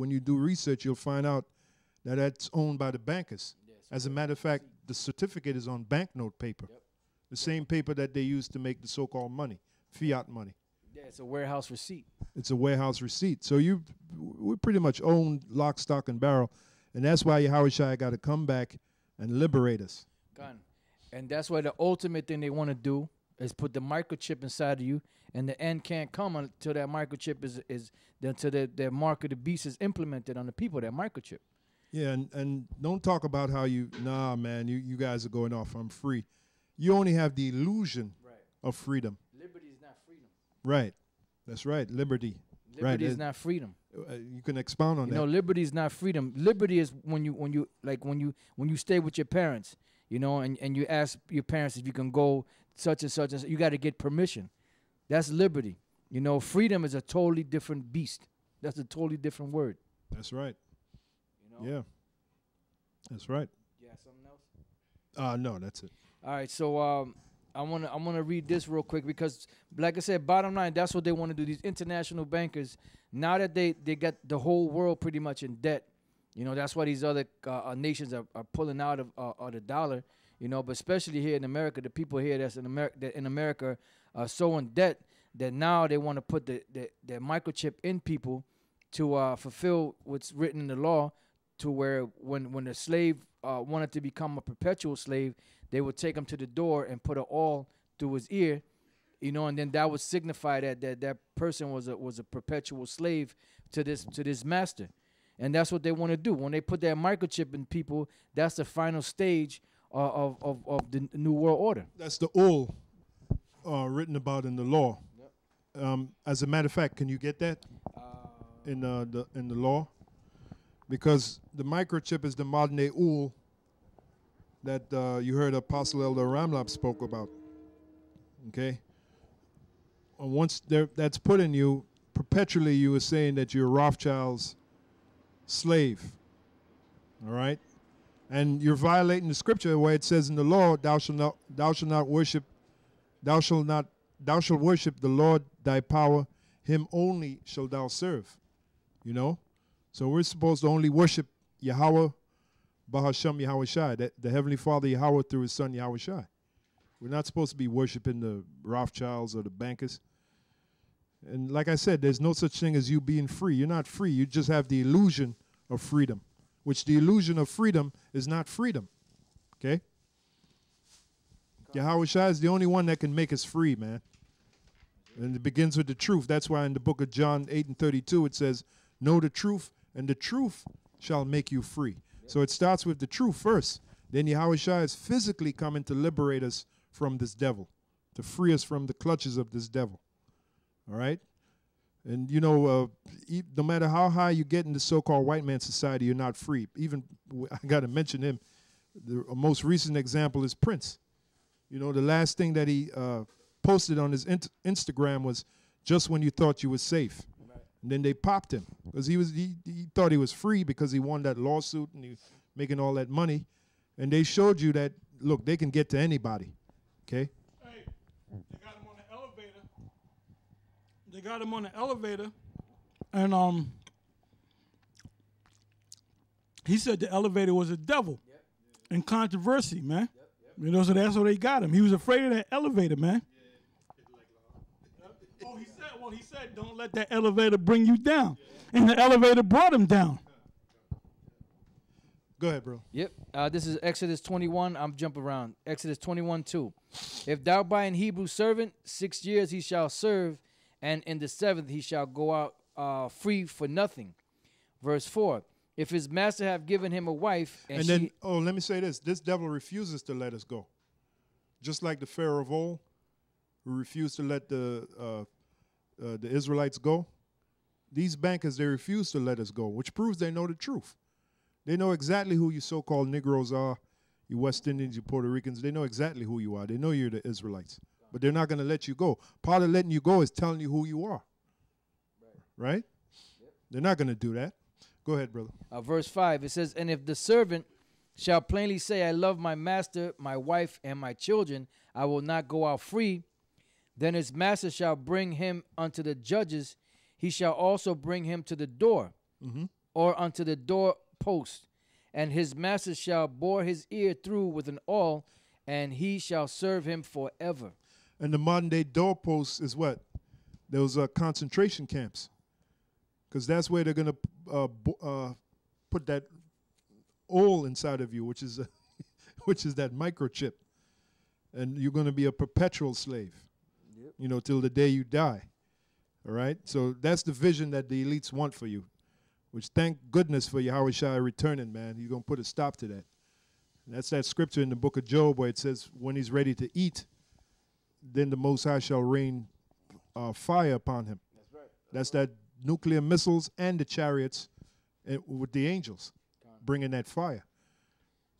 when you do research, you'll find out that that's owned by the bankers. Yes. As a matter of fact, the certificate is on banknote paper, Yep. the same paper that they use to make the so-called money, fiat money. Yeah, it's a warehouse receipt. It's a warehouse receipt. So you, we pretty much own lock, stock, and barrel, and that's why Yahweh Shai got to come back and liberate us. Gun. And that's why the ultimate thing they want to do is put the microchip inside of you, and the end can't come until that microchip is is until the, the mark of the beast is implemented on the people. That microchip. Yeah, and, and don't talk about how you, nah, man, you, you guys are going off. I'm free. You only have the illusion Right. of freedom. Liberty is not freedom. Right. That's right. Liberty. Right, Liberty is it- not freedom. Uh, you can expound on You that. No, liberty is not freedom. Liberty is when you when you like when you when you stay with your parents, you know, and, and you ask your parents if you can go such and such and such, you got to get permission. That's liberty. You know, freedom is a totally different beast. That's a totally different word. That's right. You know? Yeah. That's right. Yeah. Something else. Uh, no, that's it. All right, so um, I want to I want to read this real quick because, like I said, bottom line, that's what they want to do. These international bankers, now that they they got the whole world pretty much in debt, you know, that's why these other uh, uh, nations are, are pulling out of, uh, of the dollar, you know, but especially here in America, the people here that's in America that in America are so in debt that now they want to put the, the the microchip in people to uh, fulfill what's written in the law to where when when the slave uh, wanted to become a perpetual slave, they would take him to the door and put a awl through his ear, you know, and then that would signify that that that person was a was a perpetual slave to this to this master, and that's what they want to do. When they put that microchip in people, that's the final stage uh, of of of the new world order. That's the awl uh, written about in the law. Um, as a matter of fact, can you get that in uh, the in the law? Because the microchip is the modern day awl that uh, you heard Apostle Elder Ramlab spoke about. Okay. And once that's put in you, perpetually you are saying that you're Rothschild's slave. All right. And you're violating the scripture where it says in the law, "Thou shalt not, thou shalt not worship, thou shalt not, thou shalt worship the Lord thy power; Him only shalt thou serve." You know, so we're supposed to only worship Yahweh, Bahasham Yahweh Shai, that the Heavenly Father Yahweh through His Son Yahweh Shai. We're not supposed to be worshiping the Rothschilds or the bankers. And like I said, there's no such thing as you being free. You're not free. You just have the illusion of freedom, which the illusion of freedom is not freedom. Okay? Yahweh Shai is the only one that can make us free, man. And it begins with the truth. That's why in the book of John 8 and 32 it says, Know the truth, and the truth shall make you free. So it starts with the truth first. Then Yahweh Shai is physically coming to liberate us from this devil, to free us from the clutches of this devil. All right? And you know, uh, e- no matter how high you get in the so-called white man society, you're not free. Even I got to mention him. The most recent example is Prince. You know, the last thing that he uh, posted on his Instagram was just when you thought you were safe. And then they popped him because he was he, he thought he was free because he won that lawsuit and he was making all that money. And they showed you that look, they can get to anybody. Okay? Hey, they got him on the elevator. They got him on the elevator, and um, he said the elevator was a devil and controversy, man. You know, so that's where they got him. He was afraid of that elevator, man. Oh, he said, well, he said, don't let that elevator bring you down, and the elevator brought him down. Go ahead, bro. Yep. Uh, this is Exodus 21. I'm jumping around. Exodus 21 2. If thou buy an Hebrew servant, six years he shall serve, and in the seventh he shall go out uh, free for nothing. Verse 4. If his master have given him a wife, and, And, then, oh, let me say this: this devil refuses to let us go, just like the Pharaoh of old, who refused to let the uh, uh, the Israelites go. These bankers they refuse to let us go, which proves they know the truth. They know exactly who you so-called Negroes are, you West Indians, you Puerto Ricans. They know exactly who you are. They know you're the Israelites, but they're not going to let you go. Part of letting you go is telling you who you are. Right? They're not going to do that. Go ahead, brother. uh, verse 5, it says, And if the servant shall plainly say, I love my master, my wife, and my children, I will not go out free, then his master shall bring him unto the judges. He shall also bring him to the door. or unto the door post, and his master shall bore his ear through with an awl, and he shall serve him forever. And the modern day doorposts is what? Those uh, concentration camps. Because that's where they're going to uh, uh, put that awl inside of you, which is, which is that microchip. And you're going to be a perpetual slave, yep. you know, till the day you die. All right? So that's the vision that the elites want for you, which thank goodness for Yahweh Shai returning, man. You're going to put a stop to that. And that's that scripture in the book of Job where it says, when he's ready to eat, then the Most High shall rain uh, fire upon him. That's right. That's, That's that nuclear missiles and the chariots uh, with the angels bringing that fire.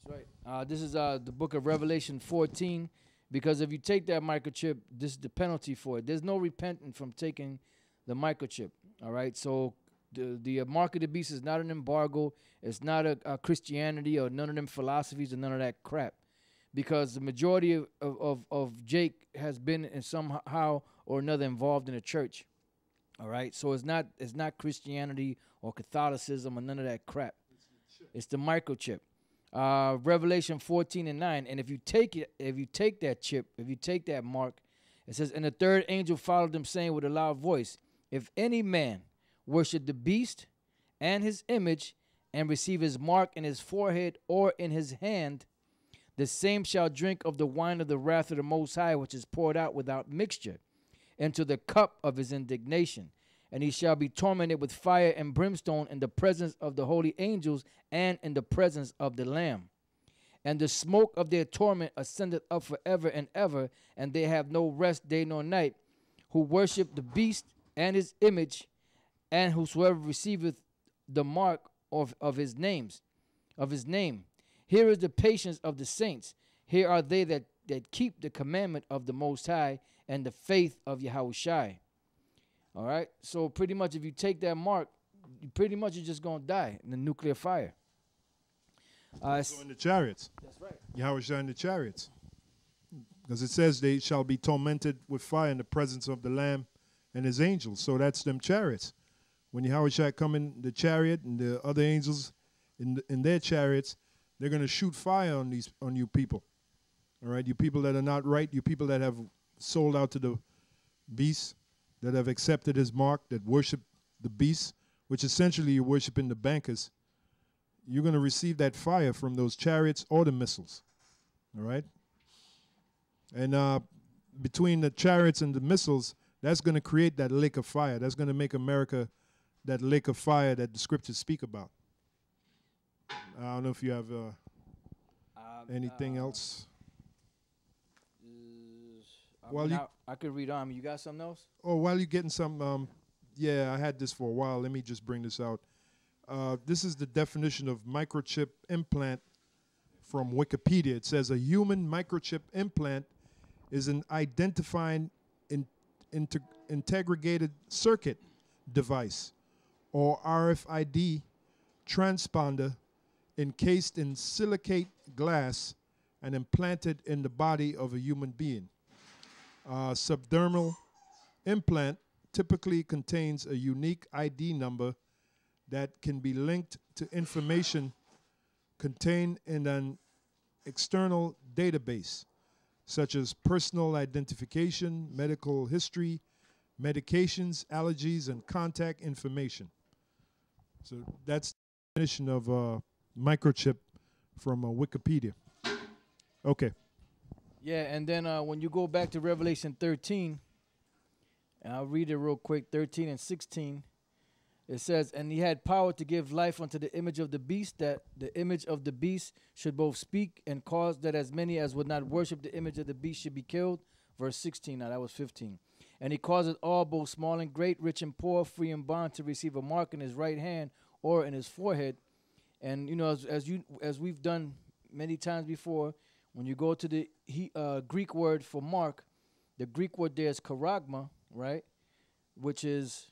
That's right. Uh, this is uh, the book of Revelation 14. Because if you take that microchip, this is the penalty for it. There's no repenting from taking the microchip. All right. So the the mark of the beast is not an embargo. It's not a, a Christianity or none of them philosophies or none of that crap because the majority of, of, of Jake has been in somehow or another involved in a church. All right, so it's not it's not Christianity or Catholicism or none of that crap. It's the microchip. Uh, Revelation 14 and 9. And if you take it, if you take that chip, if you take that mark, it says, And the third angel followed them, saying with a loud voice, If any man worship the beast and his image, and receive his mark in his forehead or in his hand, the same shall drink of the wine of the wrath of the Most High, which is poured out without mixture, into the cup of his indignation. And he shall be tormented with fire and brimstone in the presence of the holy angels and in the presence of the Lamb. And the smoke of their torment ascendeth up forever and ever, and they have no rest day nor night, who worship the beast and his image, and whosoever receiveth the mark of, of his names, of his name. Here is the patience of the saints. Here are they that, that keep the commandment of the Most High and the faith of Yahushai. All right. So pretty much, if you take that mark, you pretty much you're just gonna die in the nuclear fire. Uh, so in the chariots. That's right. Yahushua in the chariots, because it says they shall be tormented with fire in the presence of the Lamb and His angels. So that's them chariots. When Yahushua come in the chariot and the other angels in the, in their chariots, they're going to shoot fire on these on you people. All right, you people that are not right, you people that have sold out to the beast, that have accepted his mark, that worship the beast, which essentially you're worshiping the bankers. You're going to receive that fire from those chariots or the missiles. All right? And uh, between the chariots and the missiles, that's going to create that lake of fire. That's going to make America that lake of fire that the scriptures speak about. I don't know if you have uh, um, anything uh, else. well, you, I, I, could read on. You got something else? Oh, while you're getting some, um, yeah, I had this for a while. Let me just bring this out. Uh, this is the definition of microchip implant from Wikipedia. It says a human microchip implant is an identifying in, integrated circuit device or RFID transponder encased in silicate glass and implanted in the body of a human being. Uh, subdermal implant typically contains a unique ID number that can be linked to information contained in an external database, such as personal identification, medical history, medications, allergies, and contact information. So that's the definition of uh, microchip from uh, Wikipedia. Okay. Yeah, and then uh, when you go back to Revelation 13, and I'll read it real quick 13 and 16. It says, And he had power to give life unto the image of the beast, that the image of the beast should both speak and cause that as many as would not worship the image of the beast should be killed. Verse 16, now that was 15. And he causeth all, both small and great, rich and poor, free and bond, to receive a mark in his right hand or in his forehead, and you know, as, as you as we've done many times before, when you go to the he, uh, Greek word for mark, the Greek word there is charagma, right? Which is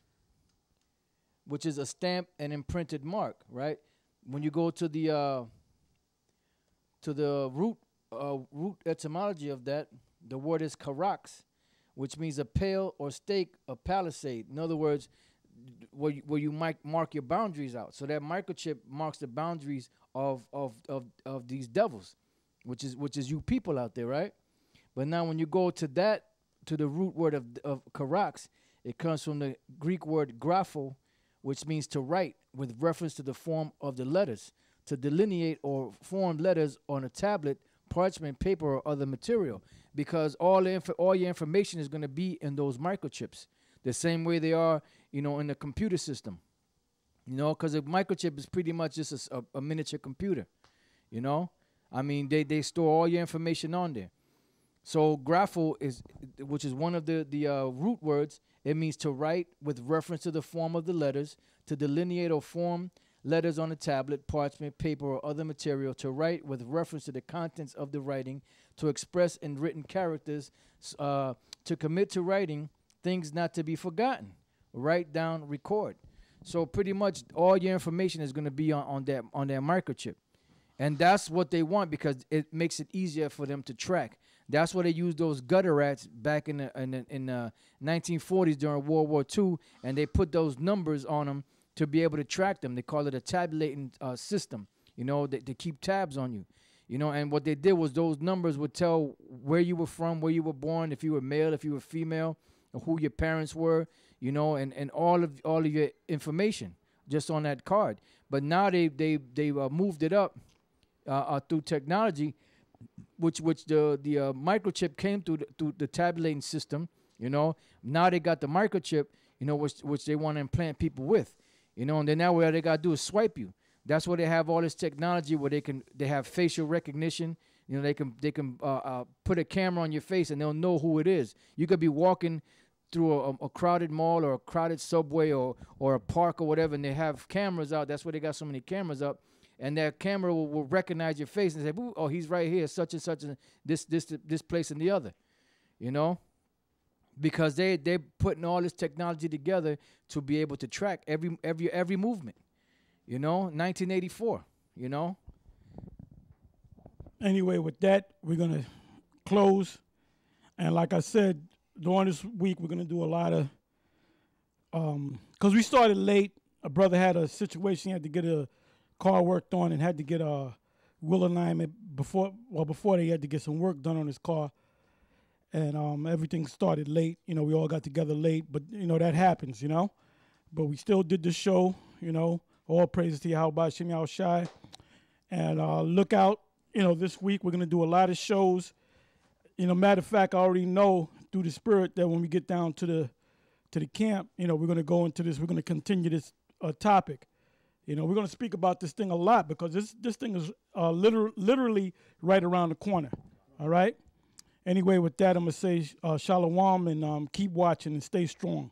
which is a stamp and imprinted mark, right? When you go to the uh, to the root uh, root etymology of that, the word is charax, which means a pale or stake, a palisade. In other words, where you, where you might mark your boundaries out. So that microchip marks the boundaries of of of of these devils, which is which is you people out there, right? But now when you go to that to the root word of of charax, it comes from the Greek word grapho, which means to write with reference to the form of the letters, to delineate or form letters on a tablet, parchment, paper, or other material. Because all inf- all your information is going to be in those microchips, the same way they are, you know, in the computer system. You know, because a microchip is pretty much just a, a, miniature computer. You know, I mean, they they store all your information on there. So grapho is, which is one of the the uh, root words, it means to write with reference to the form of the letters, to delineate or form letters on a tablet, parchment, paper, or other material, to write with reference to the contents of the writing, to express in written characters, uh, to commit to writing things not to be forgotten. Write down, record. So pretty much all your information is going to be on, on that on that microchip, and that's what they want because it makes it easier for them to track. That's why they used those gutter rats back in the in the, in the 1940s during World War II, and they put those numbers on them to be able to track them. They call it a tabulating uh, system. You know, they, they keep tabs on you. You know, and what they did was those numbers would tell where you were from, where you were born, if you were male, if you were female, who your parents were. You know, and, and all of all of your information just on that card. But now they they they uh, moved it up uh, uh, through technology which which the the uh, microchip came through the, through the tabulating system. You know, now they got the microchip. You know, which which they want to implant people with. You know, and then now what they gotta do is swipe you. That's where they have all this technology where they can they have facial recognition. You know, they can they can uh, uh, put a camera on your face and they'll know who it is. You could be walking through a, a, crowded mall or a crowded subway or or a park or whatever, and they have cameras out. That's why they got so many cameras up and that camera will, will recognize your face and say, "Oh, he's right here, such and such, and this, this, this place, and the other," you know, because they they're putting all this technology together to be able to track every every every movement, you know. 1984, you know. Anyway, with that, we're gonna close, and like I said, during this week, we're gonna do a lot of, um, because we started late. A brother had a situation; he had to get a car worked on and had to get a wheel alignment before well before they had to get some work done on his car. And um, everything started late. You know we all got together late but you know that happens you know? But we still did the show you know? All praises to Yahweh Shem Yahweh Shai and uh, look out you know this week we're going to do a lot of shows you know matter of fact I already know through the spirit that when we get down to the to the camp you know we're going to go into this we're going to continue this uh, topic you know, we're going to speak about this thing a lot because this this thing is uh, liter- literally right around the corner. All right. Anyway, with that, I'm gonna say uh, shalom and um, keep watching and stay strong.